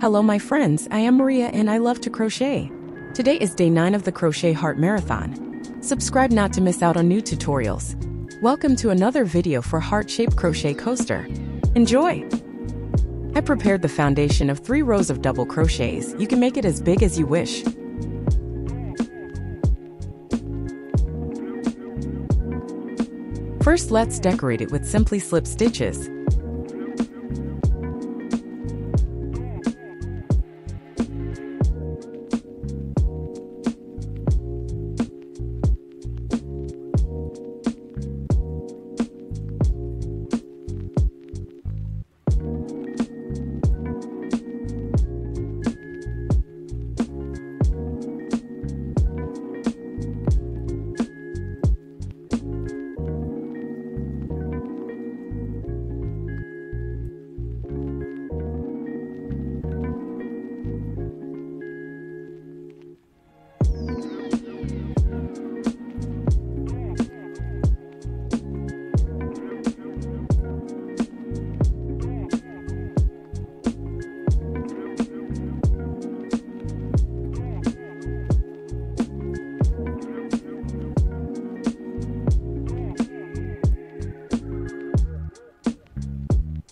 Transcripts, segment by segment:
Hello my friends, I am Maria and I love to crochet. Today is day 9 of the Crochet Heart Marathon. Subscribe not to miss out on new tutorials. Welcome to another video for heart-shaped crochet coaster. Enjoy! I prepared the foundation of 3 rows of double crochets. You can make it as big as you wish. First let's decorate it with simply slip stitches.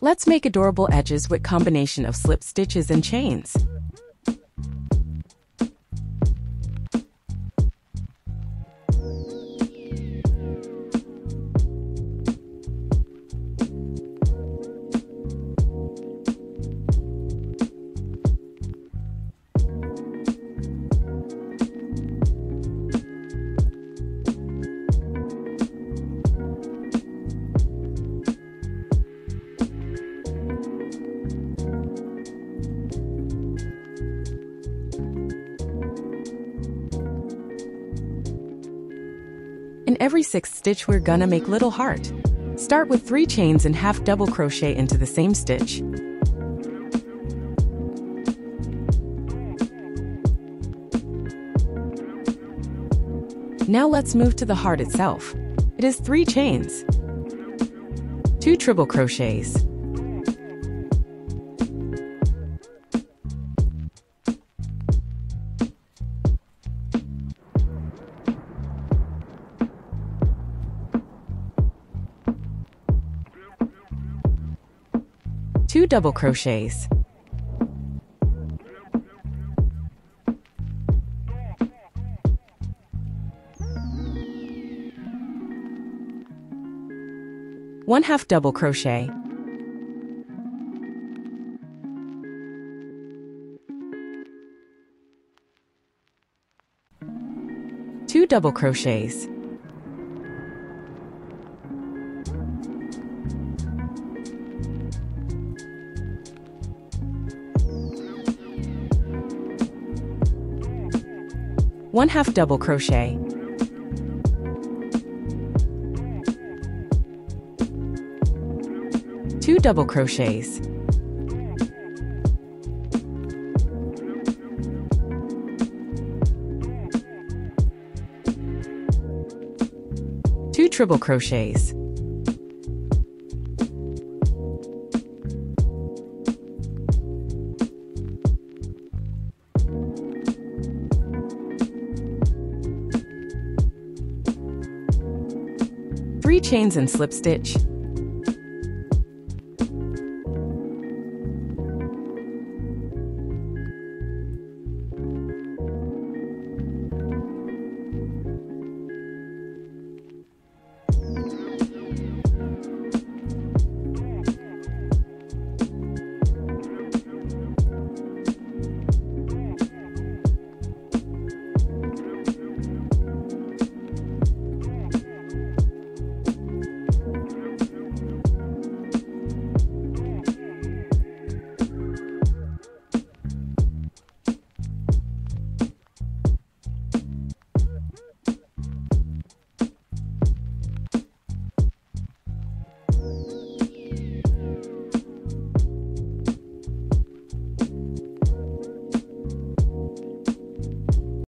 Let's make adorable edges with combination of slip stitches and chains. In every sixth stitch, we're gonna make little heart. Start with three chains and half double crochet into the same stitch. Now let's move to the heart itself. It is three chains, two triple crochets, two double crochets. One half double crochet. Two double crochets. One half double crochet. Two double crochets. Two triple crochets. Chains and slip stitch.